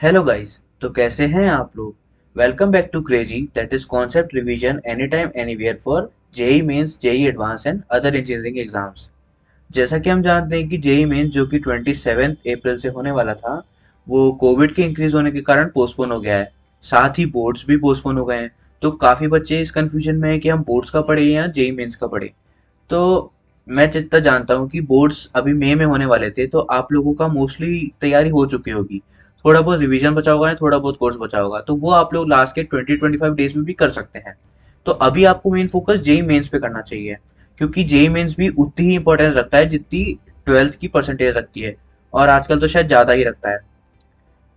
Hello guys तो कैसे हैं आप लोग? Welcome back to crazy that is concept revision any time anywhere for JEE Mains JEE advance and other engineering exams जैसा कि हम जानते हैं कि जेई मेंस जो कि ट्वेंटी अप्रैल से होने वाला था, वो कोविड के इंक्रीज होने के कारण पोस्टपोन हो गया है। साथ ही बोर्ड्स भी पोस्टपोन हो गए हैं। तो काफ़ी बच्चे इस कन्फ्यूज़न में है कि हम बोर्ड्स का पढ़े या जेई मेंस का पढ़े। तो मैं जितना जानता हूँ कि बोर्ड्स अभी मई में होने वाले थे तो आप लोगों का मोस्टली तैयारी हो चुकी होगी। थोड़ा बहुत रिवीजन बचा होगा थोड़ा बहुत कोर्स बचा होगा तो वो आप लोग लास्ट के ट्वेंटी ट्वेंटी फाइव डेज़ में भी कर सकते हैं। तो अभी आपको मेन फोकस जेई मेन्स पे करना चाहिए, क्योंकि जेई मेन्स भी उतनी ही इंपॉर्टेंस रखता है जितनी ट्वेल्थ की परसेंटेज रखती है, और आजकल तो शायद ज़्यादा ही रखता है।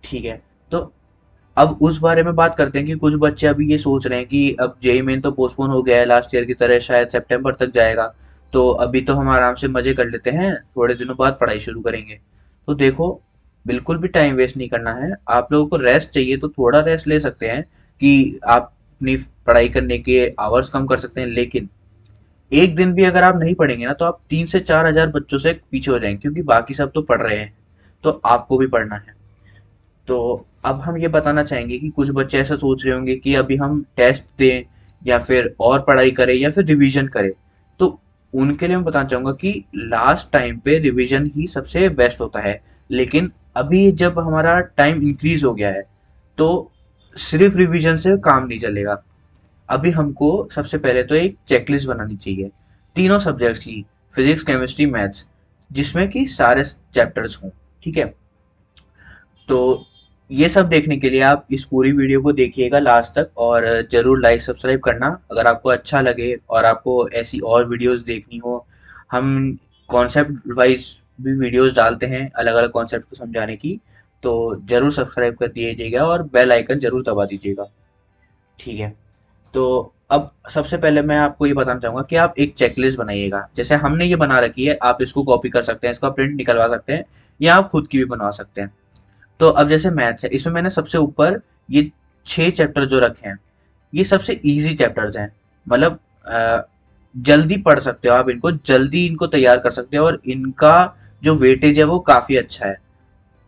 ठीक है तो अब उस बारे में बात करते हैं कि कुछ बच्चे अभी ये सोच रहे हैं कि अब जेई मेन तो पोस्टपोन हो गया है लास्ट ईयर की तरह शायद सितंबर तक जाएगा तो अभी तो हम आराम से मज़े कर लेते हैं, थोड़े दिनों बाद पढ़ाई शुरू करेंगे। तो देखो बिल्कुल भी टाइम वेस्ट नहीं करना है। आप लोगों को रेस्ट चाहिए तो थोड़ा रेस्ट ले सकते हैं कि आप अपनी पढ़ाई करने के आवर्स कम कर सकते हैं, लेकिन एक दिन भी अगर आप नहीं पढ़ेंगे ना तो आप तीन से चार हज़ार बच्चों से पीछे हो जाएँगे, क्योंकि बाकी सब तो पढ़ रहे हैं तो आपको भी पढ़ना है। तो अब हम ये बताना चाहेंगे कि कुछ बच्चे ऐसा सोच रहे होंगे कि अभी हम टेस्ट दें या फिर और पढ़ाई करें या फिर रिवीजन करें तो उनके लिए मैं बताना चाहूँगा कि लास्ट टाइम पे रिवीजन ही सबसे बेस्ट होता है, लेकिन अभी जब हमारा टाइम इंक्रीज हो गया है तो सिर्फ़ रिवीजन से काम नहीं चलेगा। अभी हमको सबसे पहले तो एक चेकलिस्ट बनानी चाहिए। तीनों सब्जेक्ट्स की फिजिक्स केमिस्ट्री मैथ्स जिसमें कि सारे चैप्टर्स हों, ठीक है? तो ये सब देखने के लिए आप इस पूरी वीडियो को देखिएगा लास्ट तक और ज़रूर लाइक सब्सक्राइब करना। अगर आपको अच्छा लगे और आपको ऐसी और वीडियोस देखनी हो, हम कॉन्सेप्ट वाइज भी वीडियोस डालते हैं अलग अलग कॉन्सेप्ट को समझाने की तो ज़रूर सब्सक्राइब कर दीजिएगा और बेल आइकन ज़रूर दबा दीजिएगा। ठीक है? तो अब सबसे पहले मैं आपको ये बताना चाहूँगा कि आप एक चेकलिस्ट बनाइएगा। जैसे हमने ये बना रखी है, आप इसको कॉपी कर सकते हैं, इसका प्रिंट निकलवा सकते हैं, या आप खुद की भी बनवा सकते हैं। तो अब जैसे मैथ्स है, इसमें मैंने सबसे ऊपर ये छह चैप्टर जो रखे हैं, ये सबसे इजी चैप्टर्स हैं। मतलब जल्दी पढ़ सकते हो आप इनको, जल्दी इनको तैयार कर सकते हो और इनका जो वेटेज है वो काफ़ी अच्छा है।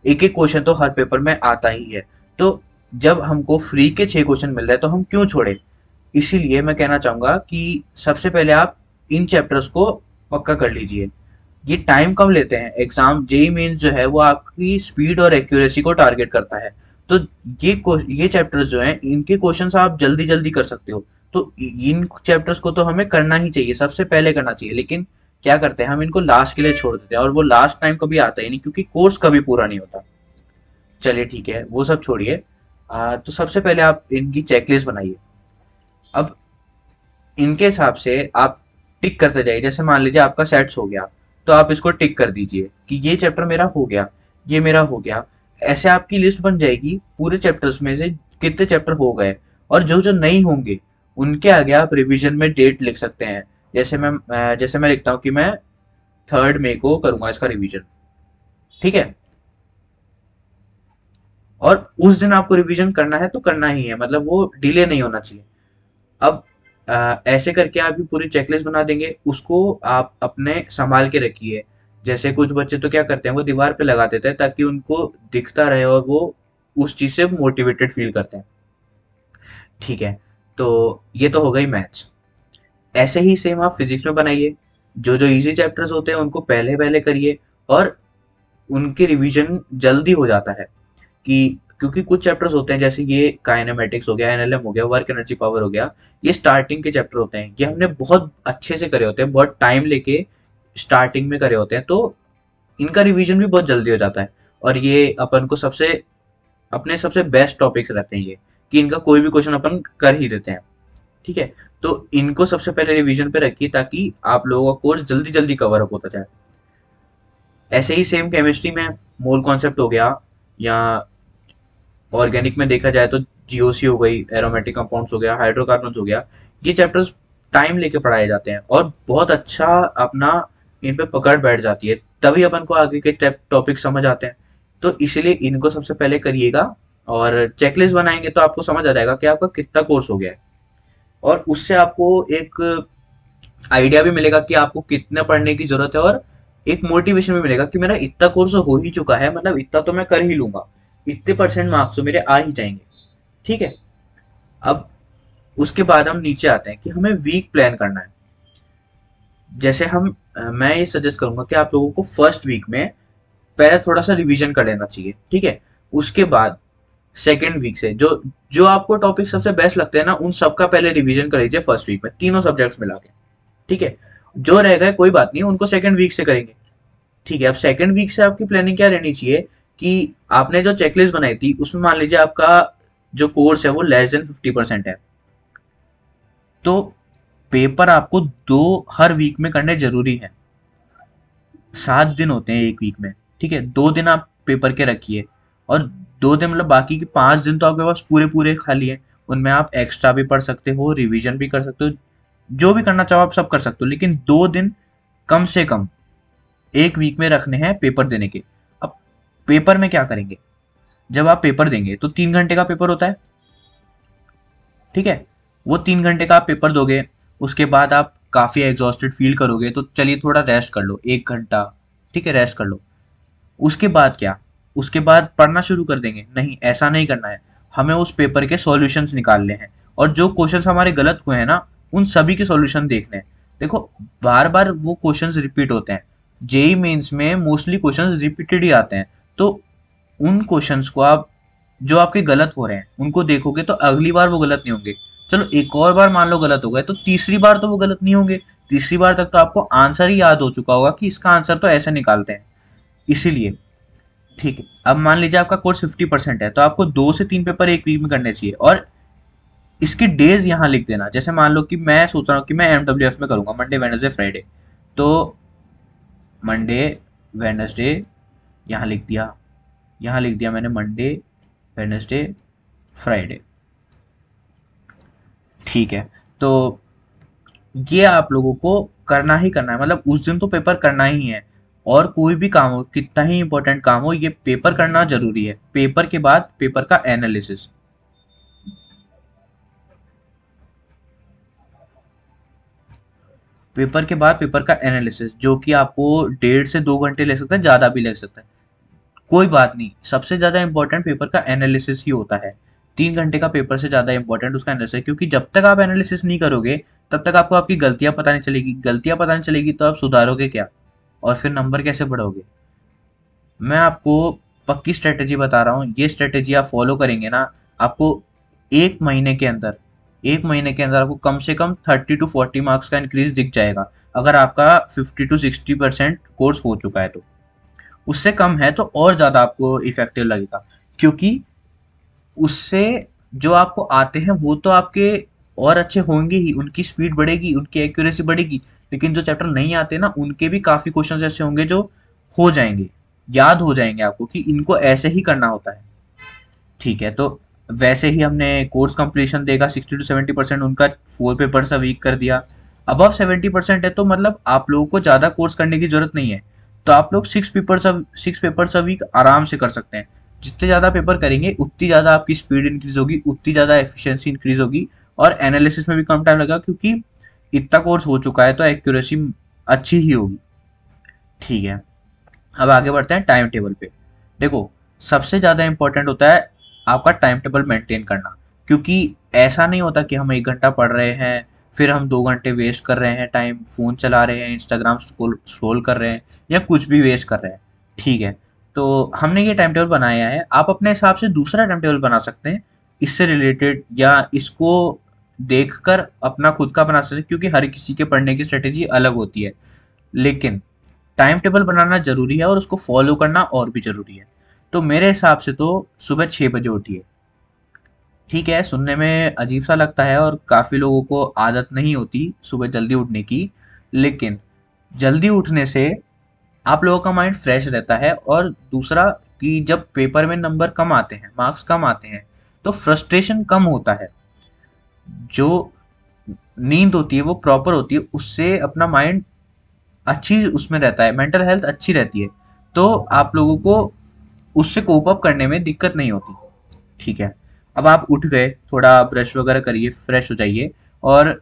एक एक क्वेश्चन तो हर पेपर में आता ही है। तो जब हमको फ्री के छह क्वेश्चन मिल रहे हैं तो हम क्यों छोड़े? इसीलिए मैं कहना चाहूँगा कि सबसे पहले आप इन चैप्टर्स को पक्का कर लीजिए। ये टाइम कम लेते हैं? एग्ज़ाम जेई मेन्स जो है, वो आपकी स्पीड और एक्यूरेसी को टारगेट करता है। तो ये ये चैप्टर्स जो हैं, इनके क्वेश्चंस आप जल्दी जल्दी कर सकते हो। तो इन चैप्टर्स को तो हमें करना ही चाहिए, सबसे पहले करना चाहिए, लेकिन क्या करते हैं, हम इनको लास्ट के लिए छोड़ देते हैं, और वो लास्ट टाइम कभी आता ही नहीं, क्योंकि कोर्स कभी पूरा नहीं होता। चलिए ठीक है, वो सब छोड़िए। तो सबसे पहले आप इनकी चेकलिस्ट बनाइए। अब इनके हिसाब से आप टिक करते जाइए, जैसे मान लीजिए आपका सेट्स हो गया तो आप इसको टिक कर दीजिए कि ये चैप्टर मेरा हो गया, ये मेरा हो गया। ऐसे आपकी लिस्ट बन जाएगी पूरे चैप्टर्स में से कितने चैप्टर हो गए, और जो जो नहीं होंगे उनके आगे आप रिविजन में डेट लिख सकते हैं। जैसे मैं जैसे मैं लिखता हूँ कि मैं थर्ड मे को करूँगा इसका रिविजन ठीक है? और उस दिन आपको रिवीजन करना है तो करना ही है मतलब वो डिले नहीं होना चाहिए। अब आ, ऐसे करके आप पूरी चेकलिस्ट बना देंगे उसको आप अपने संभाल के रखिए। जैसे कुछ बच्चे तो क्या करते हैं वो दीवार पे लगा देते हैं ताकि उनको दिखता रहे और वो उस चीज़ से मोटिवेटेड फील करते हैं। ठीक है? तो ये तो हो गई मैथ्स ऐसे ही सेम आप फिजिक्स में बनाइए. जो जो इजी चैप्टर्स होते हैं, उनको पहले पहले करिए और उनके रिवीजन जल्दी हो जाता है कि, क्योंकि कुछ चैप्टर्स होते हैं, जैसे ये काइनेमेटिक्स हो गया एनएलएम हो गया वर्क एनर्जी पावर हो गया, ये स्टार्टिंग के चैप्टर होते हैं. ये हमने बहुत अच्छे से करे होते हैं, बहुत टाइम लेके स्टार्टिंग में करे होते हैं तो इनका रिवीजन भी बहुत जल्दी हो जाता है. और ये अपन को सबसे, अपने सबसे बेस्ट टॉपिक्स रहते हैं ये. कि इनका कोई भी क्वेश्चन अपन कर ही देते हैं। ठीक है? तो इनको सबसे पहले रिवीजन पे रखिए ताकि आप लोगों का कोर्स जल्दी जल्दी कवर अप होता जाए। ऐसे ही सेम केमिस्ट्री में मोल कॉन्सेप्ट हो गया या ऑर्गेनिक में देखा जाए तो जीओसी हो गई एरोमेटिक कंपाउंड्स हो गया हाइड्रोकार्बन हो गया, ये चैप्टर्स टाइम लेके पढ़ाए जाते हैं और बहुत अच्छा अपना इन पे पकड़ बैठ जाती है। तभी अपन को आगे के टॉपिक समझ आते हैं। तो इसलिए इनको सबसे पहले करिएगा और चेकलिस्ट बनाएँगे तो आपको समझ आ जाएगा कि आपका कितना कोर्स हो गया है। और उससे आपको एक आइडिया भी मिलेगा कि आपको कितना पढ़ने की ज़रूरत है और एक मोटिवेशन भी मिलेगा कि मेरा इतना कोर्स हो ही चुका है मतलब इतना तो मैं कर ही लूँगा। इतने परसेंट मार्क्स तो मेरे आ ही जाएँगे। ठीक है? अब उसके बाद हम नीचे आते हैं कि हमें वीक प्लान करना है। जैसे हम मैं ये सजेस्ट करूँगा कि आप लोगों को फ़र्स्ट वीक में पहले थोड़ा सा रिवीजन कर लेना चाहिए। ठीक है? उसके बाद सेकेंड वीक से, जो जो आपको टॉपिक सबसे बेस्ट लगते हैं ना, उन सबका पहले रिवीजन कर लीजिए फ़र्स्ट वीक में, तीनों सब्जेक्ट्स मिला के, ठीक है? जो रह गए कोई बात नहीं, उनको सेकेंड वीक से करेंगे, ठीक है? अब सेकेंड वीक से आपकी प्लानिंग क्या रहनी चाहिए कि आपने जो चेकलिस्ट बनाई थी, उसमें मान लीजिए आपका जो कोर्स है, वो लेस देन फिफ्टी परसेंट है। तो पेपर आपको दो, हर वीक में करने ज़रूरी है। सात दिन होते हैं एक वीक में, ठीक है? दो दिन आप पेपर के रखिए, और दो दिन मतलब बाकी के पाँच दिन तो आपके पास पूरे पूरे खाली है। उनमें आप एक्स्ट्रा भी पढ़ सकते हो रिविजन भी कर सकते हो, जो भी करना चाहो आप सब कर सकते हो, लेकिन दो दिन कम से कम एक वीक में रखने हैं पेपर देने के। अब पेपर में क्या करेंगे? जब आप पेपर देंगे तो तीन घंटे का पेपर होता है। ठीक है? वो तीन घंटे का आप पेपर दोगे, उसके बाद आप काफ़ी एग्जॉस्टेड फील करोगे तो चलिए थोड़ा रेस्ट कर लो, एक घंटा, ठीक है रेस्ट कर लो। उसके बाद क्या? उसके बाद पढ़ना शुरू कर देंगे। नहीं, ऐसा नहीं करना है। हमें उस पेपर के सॉल्यूशंस निकालने हैं। और जो क्वेश्चंस हमारे गलत हुए हैं ना, उन सभी के सॉल्यूशन देखने हैं। देखो बार बार वो क्वेश्चंस रिपीट होते हैं। जेई मेंस में मोस्टली क्वेश्चंस रिपीटेड ही आते हैं। तो उन क्वेश्चंस को आप, जो आपके गलत हो रहे हैं, उनको देखोगे तो अगली बार वो गलत नहीं होंगे। चलो, एक और बार मान लो गलत हो गए तो तीसरी बार तो वो गलत नहीं होंगे। तीसरी बार तक तो आपको आंसर ही याद हो चुका होगा कि इसका आंसर तो ऐसे निकालते हैं। इसीलिए ठीक है। अब मान लीजिए आपका कोर्स फिफ्टी परसेंट है तो आपको दो से तीन पेपर एक वीक में करने चाहिए। और इसके डेज़ यहाँ लिख देना। जैसे मान लो कि मैं सोच रहा हूँ कि मैं एम डब्ल्यू एफ़ में करूँगा मंडे वेनसडे फ्राइडे तो मंडे वेनसडे यहाँ लिख दिया। यहाँ लिख दिया मैंने मंडे वेनसडे फ्राइडे ठीक है। तो ये आप लोगों को करना ही करना है। मतलब उस दिन तो पेपर करना ही है। और कोई भी काम हो, कितना ही इंपॉर्टेंट काम हो, ये पेपर करना ज़रूरी है। पेपर के बाद पेपर का एनालिसिस पेपर के बाद पेपर का एनालिसिस जो कि आपको डेढ़ से दो घंटे ले सकता है, ज़्यादा भी ले सकता है। कोई बात नहीं, सबसे ज़्यादा इंपॉर्टेंट पेपर का एनालिसिस ही होता है। तीन घंटे का पेपर से ज़्यादा इंपॉर्टेंट उसका एनालिसिस क्योंकि जब तक आप एनालिसिस नहीं करोगे, तब तक आपको आपकी गलतियाँ पता नहीं चलेगी। गलतियाँ पता नहीं चलेगी तो आप सुधारोगे क्या? और फिर नंबर कैसे बढ़ोगे मैं आपको पक्की स्ट्रेटेजी बता रहा हूँ। ये स्ट्रेटेजी आप फॉलो करेंगे ना, आपको एक महीने के अंदर, एक महीने के अंदर आपको कम से कम थर्टी टू फोर्टी मार्क्स का इंक्रीज दिख जाएगा। अगर आपका fifty to sixty percent course हो चुका है तो। उससे कम है तो और ज़्यादा आपको इफ़ेक्टिव लगेगा। क्योंकि उससे जो आपको आते हैं, वो तो आपके और अच्छे होंगे ही, उनकी स्पीड बढ़ेगी, उनकी एक्यूरेसी बढ़ेगी। लेकिन जो चैप्टर नहीं आते ना, उनके भी काफ़ी क्वेश्चन ऐसे होंगे जो हो जाएँगे, याद हो जाएँगे आपको कि इनको ऐसे ही करना होता है। ठीक है तो वैसे ही हमने कोर्स कंप्लीशन देगा सिक्सटी टू सेवेंटी परसेंट उनका फोर पेपर सा वीक कर दिया। अब सेवेंटी परसेंट है तो मतलब आप लोगों को ज़्यादा कोर्स करने की ज़रूरत नहीं है। तो आप लोग six paper six paper a week आराम से कर सकते हैं। जितने ज़्यादा पेपर करेंगे, उतनी ज़्यादा आपकी स्पीड इंक्रीज होगी, उतनी ज़्यादा एफिशिएंसी इंक्रीज होगी। और एनालिसिस में भी कम टाइम लगा क्योंकि इतना कोर्स हो चुका है तो एक्यूरेसी अच्छी ही होगी। ठीक है। अब आगे बढ़ते हैं टाइम टेबल पे। देखो, सबसे ज़्यादा इंपॉर्टेंट होता है आपका टाइम टेबल मेंटेन करना। क्योंकि ऐसा नहीं होता कि हम एक घंटा पढ़ रहे हैं, फिर हम दो घंटे वेस्ट कर रहे हैं टाइम फ़ोन चला रहे हैं इंस्टाग्राम स्क्रोल कर रहे हैं या कुछ भी वेस्ट कर रहे हैं। ठीक है। तो हमने ये टाइम टेबल बनाया है। आप अपने हिसाब से दूसरा टाइम टेबल बना सकते हैं, इससे रिलेटेड या इसको देखकर अपना खुद का बना सकते क्योंकि हर किसी के पढ़ने की स्ट्रेटेजी अलग होती है। लेकिन टाइम टेबल बनाना ज़रूरी है और उसको फॉलो करना और भी ज़रूरी है। तो मेरे हिसाब से तो सुबह छः बजे उठिए। ठीक है, सुनने में अजीब सा लगता है और काफ़ी लोगों को आदत नहीं होती सुबह जल्दी उठने की, लेकिन जल्दी उठने से आप लोगों का माइंड फ्रेश रहता है और दूसरा कि जब पेपर में नंबर कम आते हैं मार्क्स कम आते हैं तो फ्रस्ट्रेशन कम होता है। जो नींद होती है, वो प्रॉपर होती है, उससे अपना माइंड अच्छी उसमें रहता है मेंटल हेल्थ अच्छी रहती है। तो आप लोगों को उससे कोप अप करने में दिक्कत नहीं होती, ठीक है? अब आप उठ गए, थोड़ा ब्रश वगैरह करिए फ्रेश हो जाइए और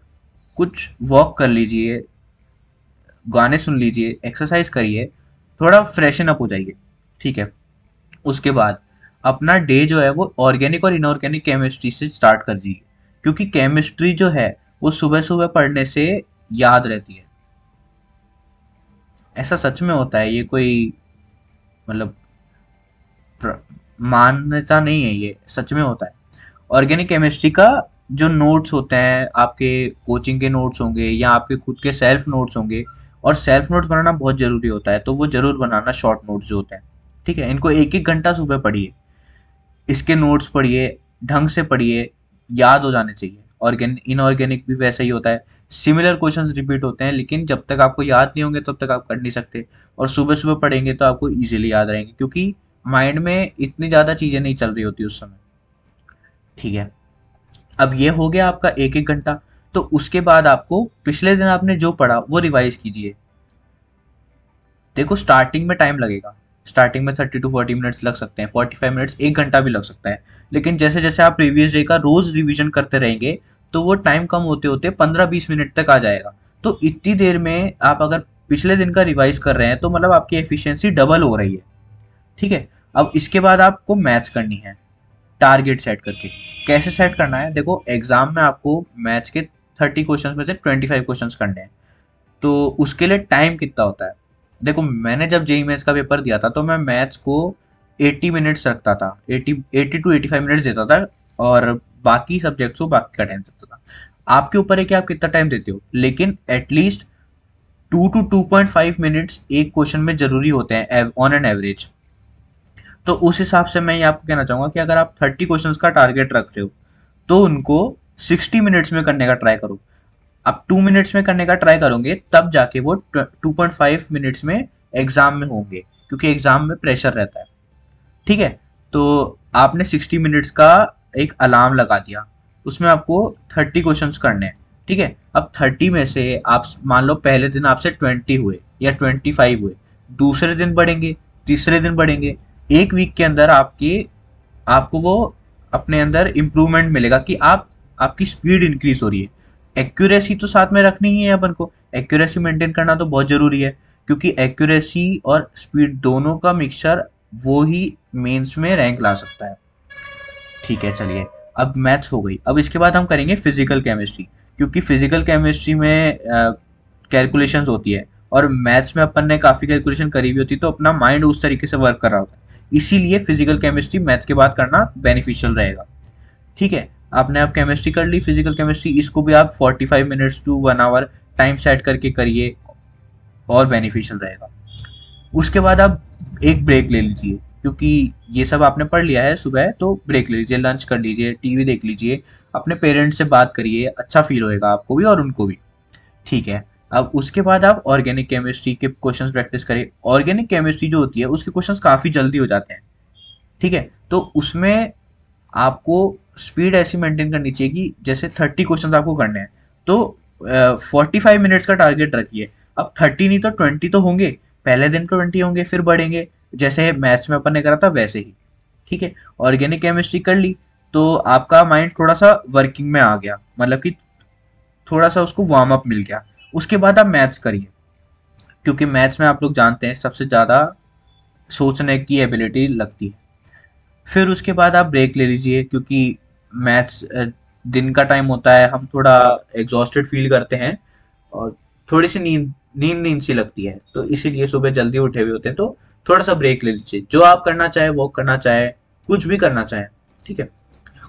कुछ वॉक कर लीजिए, गाने सुन लीजिए एक्सरसाइज करिए, थोड़ा फ्रेशन अप हो जाइए, ठीक है? उसके बाद अपना डे जो है, वो ऑर्गेनिक और इनऑर्गेनिक केमिस्ट्री से स्टार्ट कर दीजिए। क्योंकि केमिस्ट्री जो है, वो सुबह सुबह पढ़ने से याद रहती है। ऐसा सच में होता है, ये कोई मतलब मान्यता नहीं है ये, सच में होता है। ऑर्गेनिक केमिस्ट्री का जो नोट्स होते हैं, आपके कोचिंग के नोट्स होंगे या आपके खुद के सेल्फ नोट्स होंगे, और सेल्फ नोट्स बनाना बहुत ज़रूरी होता है तो वो ज़रूर बनाना शॉर्ट नोट्स जो होते हैं। ठीक है, इनको एक एक घंटा सुबह पढ़िए, इसके नोट्स पढ़िए, ढंग से पढ़िए याद हो जाने चाहिए। ऑर्गेनिक इनऑर्गेनिक भी वैसा ही होता है। सिमिलर क्वेश्चंस रिपीट होते हैं, लेकिन जब तक आपको याद नहीं होंगे, तब तक आप कर नहीं सकते। और सुबह सुबह पढ़ेंगे तो आपको इजीली याद रहेंगे, क्योंकि माइंड में इतनी ज़्यादा चीज़ें नहीं चल रही होती उस समय। ठीक है? अब ये हो गया आपका एक एक घंटा। तो उसके बाद आपको पिछले दिन आपने जो पढ़ा, वो रिवाइज कीजिए। देखो स्टार्टिंग में टाइम लगेगा। स्टार्टिंग में थर्टी टू फोर्टी मिनट्स लग सकते हैं फोर्टी फाइव मिनट्स एक घंटा भी लग सकता है। लेकिन जैसे जैसे आप प्रीवियस डे का रोज रिविजन करते रहेंगे तो वो टाइम कम होते होते पंद्रह बीस मिनट तक आ जाएगा। तो इतनी देर में आप अगर पिछले दिन का रिवाइज कर रहे हैं तो मतलब आपकी एफिशिएंसी डबल हो रही है। ठीक है? अब इसके बाद आपको मैथ्स करनी है टारगेट सेट करके। कैसे सेट करना है? देखो एग्ज़ाम में आपको मैथ्स के थर्टी क्वेश्चन में से ट्वेंटी फाइव क्वेश्चन करने हैं। तो उसके लिए टाइम कितना होता है? देखो, मैंने जब जेई मैथ्स का पेपर दिया था तो मैं मैथ्स को 80 मिनट्स रखता था 80 80 टू 85 मिनट्स देता था, और बाकी सब्जेक्ट्स को बाकी का टाइम देता था। आपके ऊपर है कि आप कितना टाइम देते हो? लेकिन at least two two two point five minutes एक क्वेश्चन में ज़रूरी होते हैं ऑन एन एवरेज तो उस हिसाब से मैं ये आपको कहना चाहूँगा कि अगर आप थर्टी क्वेश्चन का टारगेट रख रहे हो तो उनको सिक्सटी मिनट्स में करने का ट्राई करो। आप टू मिनट्स में करने का ट्राई करोगे, तब जाके वो टू पॉइंट फाइव मिनट्स में एग्ज़ाम में होंगे, क्योंकि एग्ज़ाम में प्रेशर रहता है। ठीक है? तो आपने सिक्सटी मिनट्स का एक अलार्म लगा दिया। उसमें आपको थर्टी क्वेश्चन करने हैं। ठीक है? अब थर्टी में से आप मान लो पहले दिन आपसे ट्वेंटी हुए या ट्वेंटी फाइव हुए, दूसरे दिन बढ़ेंगे, तीसरे दिन बढ़ेंगे, एक वीक के अंदर आपकी, आपको वो अपने अंदर इम्प्रूवमेंट मिलेगा कि आप, आपकी स्पीड इंक्रीज हो रही है। एक्यूरेसी तो साथ में रखनी ही है अपन को। एक्यूरेसी मेंटेन करना तो बहुत ज़रूरी है, क्योंकि एक्यूरेसी और स्पीड दोनों का मिक्सचर वो ही मेंस में रैंक ला सकता है। ठीक है, चलिए। अब मैथ्स हो गई। अब इसके बाद हम करेंगे फ़िज़िकल केमिस्ट्री क्योंकि फ़िज़िकल केमिस्ट्री में कैलकुलेशंस होती है। और मैथ्स में अपन ने काफ़ी कैलकुलेशन करी हुई होती है तो अपना माइंड उस तरीके से वर्क कर रहा होता है। इसीलिए फ़िज़िकल केमिस्ट्री मैथ्स के बाद करना बेनिफिशियल रहेगा। ठीक है आपने आप केमिस्ट्री कर ली फ़िज़िकल केमिस्ट्री इसको भी आप 45 minutes to one hour time set करके करिए, और बेनिफिशियल रहेगा। उसके बाद आप एक ब्रेक ले लीजिए, क्योंकि ये सब आपने पढ़ लिया है सुबह तो ब्रेक ले लीजिए लंच कर लीजिए टीवी देख लीजिए, अपने पेरेंट्स से बात करिए अच्छा फील होएगा आपको भी और उनको भी। ठीक है, अब उसके बाद आप ऑर्गेनिक केमिस्ट्री के क्वेश्चंस प्रैक्टिस करें ऑर्गेनिक केमिस्ट्री जो होती है, उसके क्वेश्चंस काफ़ी जल्दी हो जाते हैं। ठीक है तो उसमें आपको स्पीड ऐसी मेंटेन करनी चाहिए कि जैसे थर्टी क्वेश्चन आपको करने हैं तो फोर्टी फाइव मिनट्स का टारगेट रखिए। अब थर्टी नहीं तो ट्वेंटी तो होंगे, पहले दिन ट्वेंटी होंगे, फिर बढ़ेंगे। जैसे मैथ्स में अपन ने करा था, वैसे ही। ठीक है? ऑर्गेनिक केमिस्ट्री कर ली तो आपका माइंड थोड़ा सा वर्किंग में आ गया। मतलब कि थोड़ा सा उसको वार्म अप मिल गया। उसके बाद आप मैथ्स करिए। क्योंकि मैथ्स में आप लोग जानते हैं, सबसे ज़्यादा सोचने की एबिलिटी लगती है। फिर उसके बाद आप ब्रेक ले लीजिए, क्योंकि मैथ्स दिन का टाइम होता है, हम थोड़ा एग्जॉस्टेड फील करते हैं और थोड़ी सी नींद नींद नींद सी लगती है। तो इसीलिए सुबह जल्दी उठे हुए होते हैं। तो थोड़ा सा ब्रेक ले लीजिए। जो आप करना चाहे वॉक करना चाहे, कुछ भी करना चाहे, ठीक है?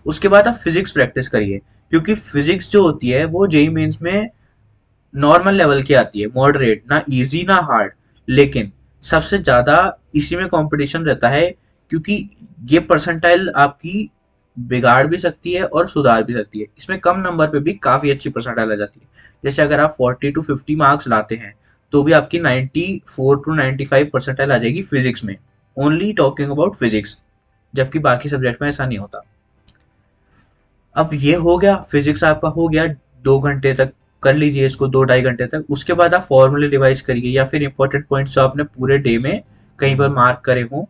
उसके बाद आप फिजिक्स प्रैक्टिस करिए। क्योंकि फिजिक्स जो होती है, वो जेई मेन्स में नॉर्मल लेवल की आती है। मॉडरेट ना इजी ना हार्ड लेकिन सबसे ज़्यादा इसी में कंपटीशन रहता है, क्योंकि ये परसेंटाइल आपकी बिगाड़ भी सकती है और सुधार भी सकती है। इसमें कम नंबर पे भी काफ़ी अच्छी परसेंटाइल आ जाती है। जैसे अगर आप 40 टू 50 मार्क्स लाते हैं तो भी आपकी 94 टू 95 परसेंटाइल आ जाएगी फिजिक्स में। ओनली टॉकिंग अबाउट फिजिक्स जबकि बाकी सब्जेक्ट में ऐसा नहीं होता। अब ये हो गया फिजिक्स आपका हो गया, दो घंटे तक कर लीजिए इसको, दो ढाई घंटे तक। उसके बाद आप फॉर्मूले रिवाइज करिए या फिर इंपॉर्टेंट पॉइंट्स जो आपने पूरे डे में कहीं पर मार्क करे हों।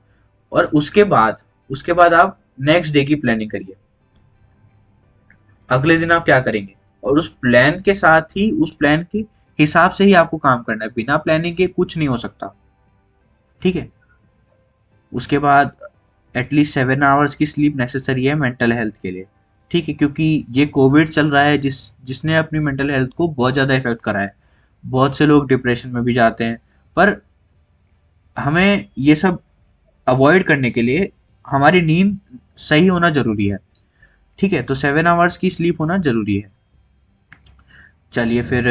और उसके बाद उसके बाद आप नेक्स्ट डे की प्लानिंग करिए। अगले दिन आप क्या करेंगे? और उस प्लान के साथ ही, उस प्लान के हिसाब से ही आपको काम करना है। बिना प्लानिंग के कुछ नहीं हो सकता। ठीक है? उसके बाद एटलीस्ट सेवन आवर्स की स्लीप नेसेसरी है मेंटल हेल्थ के लिए। ठीक है? क्योंकि ये कोविड चल रहा है, जिस, जिसने अपनी मेंटल हेल्थ को बहुत ज़्यादा इफ़ेक्ट करा है। बहुत से लोग डिप्रेशन में भी जाते हैं। पर हमें ये सब अवॉइड करने के लिए हमारी नींद सही होना ज़रूरी है। ठीक है तो सेवन आवर्स की स्लीप होना ज़रूरी है। चलिए फिर,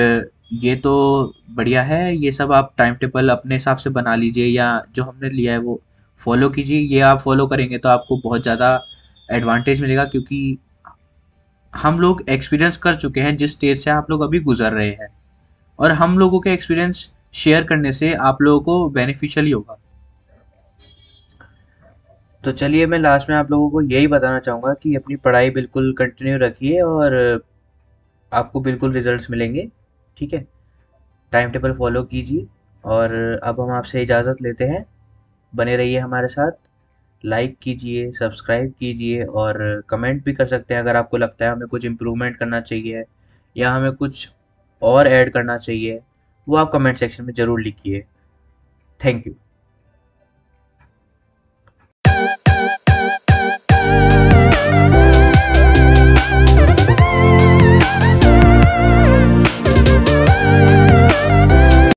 ये तो बढ़िया है, ये सब आप टाइम टेबल अपने हिसाब से बना लीजिए या जो हमने लिया है वो फॉलो कीजिए। ये आप फॉलो करेंगे तो आपको बहुत ज़्यादा एडवांटेज मिलेगा क्योंकि हम लोग एक्सपीरियंस कर चुके हैं जिस स्टेज से आप लोग अभी गुजर रहे हैं। और हम लोगों के एक्सपीरियंस शेयर करने से आप लोगों को बेनिफिशियल ही होगा। तो चलिए मैं लास्ट में आप लोगों को यही बताना चाहूँगा कि अपनी पढ़ाई बिल्कुल कंटिन्यू रखिए और आपको बिल्कुल रिजल्ट्स मिलेंगे, ठीक है? टाइम टेबल फॉलो कीजिए और अब हम आपसे इजाज़त लेते हैं। बने रहिए हमारे साथ लाइक कीजिए सब्सक्राइब कीजिए और कमेंट भी कर सकते हैं अगर आपको लगता है हमें कुछ इम्प्रूवमेंट करना चाहिए या हमें कुछ और ऐड करना चाहिए, वो आप कमेंट सेक्शन में ज़रूर लिखिए। Thank you